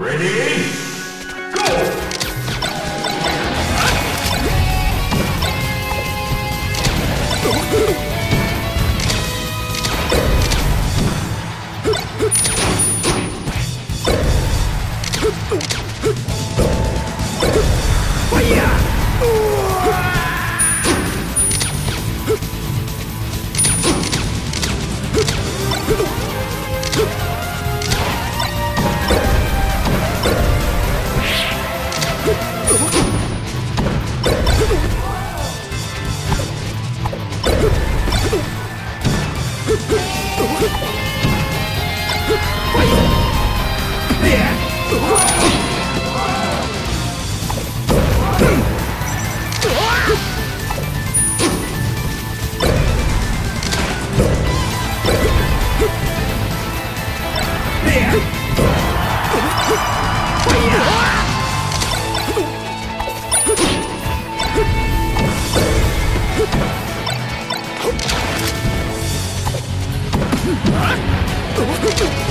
Ready? Yeah!